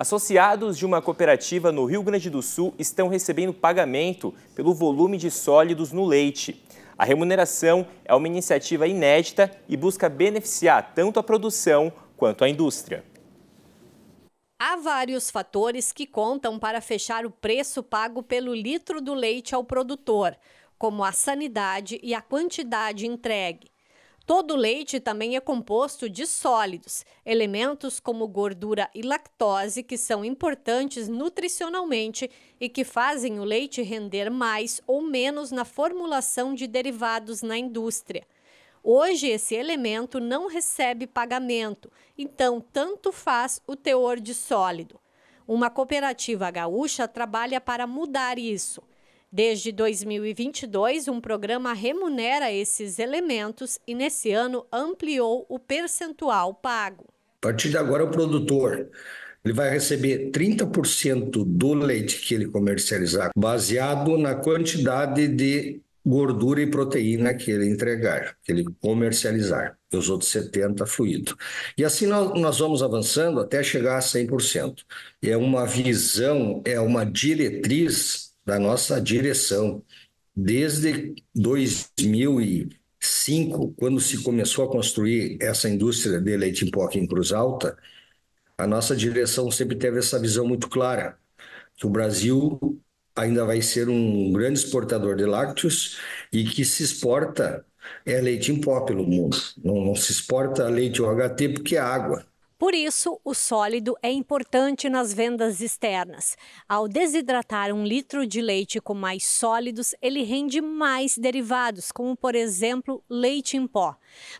Associados de uma cooperativa no Rio Grande do Sul estão recebendo pagamento pelo volume de sólidos no leite. A remuneração é uma iniciativa inédita e busca beneficiar tanto a produção quanto a indústria. Há vários fatores que contam para fechar o preço pago pelo litro do leite ao produtor, como a sanidade e a quantidade entregue. Todo leite também é composto de sólidos, elementos como gordura e lactose, que são importantes nutricionalmente e que fazem o leite render mais ou menos na formulação de derivados na indústria. Hoje, esse elemento não recebe pagamento, então, tanto faz o teor de sólido. Uma cooperativa gaúcha trabalha para mudar isso. Desde 2022, um programa remunera esses elementos e, nesse ano, ampliou o percentual pago. A partir de agora, o produtor ele vai receber 30% do leite que ele comercializar, baseado na quantidade de gordura e proteína que ele entregar, que ele comercializar, e os outros 70% fluido. E assim nós, nós vamos avançando até chegar a 100%. É uma visão, é uma diretriz da nossa direção. Desde 2005, quando se começou a construir essa indústria de leite em pó em Cruz Alta, a nossa direção sempre teve essa visão muito clara, que o Brasil ainda vai ser um grande exportador de lácteos e que se exporta é leite em pó pelo mundo. Não, não se exporta leite UHT porque é água. Por isso, o sólido é importante nas vendas externas. Ao desidratar um litro de leite com mais sólidos, ele rende mais derivados, como por exemplo leite em pó.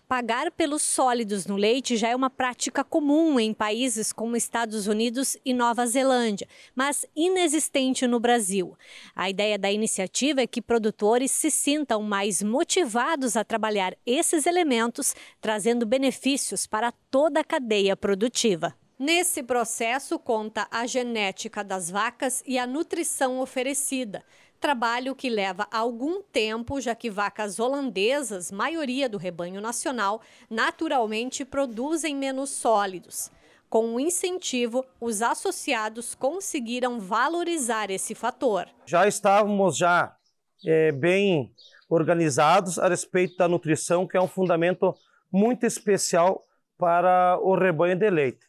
Pagar pelos sólidos no leite já é uma prática comum em países como Estados Unidos e Nova Zelândia, mas inexistente no Brasil. A ideia da iniciativa é que produtores se sintam mais motivados a trabalhar esses elementos, trazendo benefícios para toda a cadeia produtiva produtiva. Nesse processo conta a genética das vacas e a nutrição oferecida. Trabalho que leva algum tempo, já que vacas holandesas, maioria do rebanho nacional, naturalmente produzem menos sólidos. Com o incentivo, os associados conseguiram valorizar esse fator. Já estávamos já é, bem organizados a respeito da nutrição, que é um fundamento muito especial para o rebanho de leite.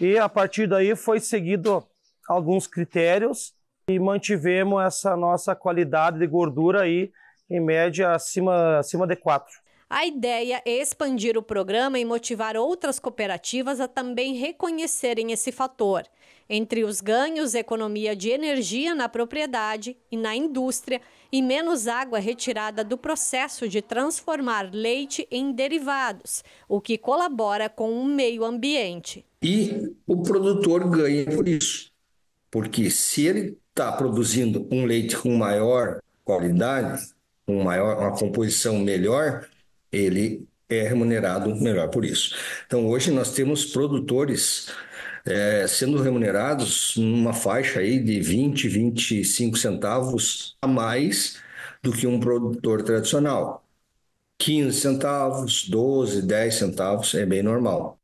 E a partir daí foi seguido alguns critérios e mantivemos essa nossa qualidade de gordura aí em média acima, acima de 4. A ideia é expandir o programa e motivar outras cooperativas a também reconhecerem esse fator. Entre os ganhos, economia de energia na propriedade e na indústria e menos água retirada do processo de transformar leite em derivados, o que colabora com o meio ambiente. E o produtor ganha por isso, porque se ele está produzindo um leite com maior qualidade, com maior, uma composição melhor, ele é remunerado melhor por isso. Então, hoje nós temos produtores é, sendo remunerados numa faixa aí de 20, 25 centavos a mais do que um produtor tradicional. 15 centavos, 12, 10 centavos é bem normal.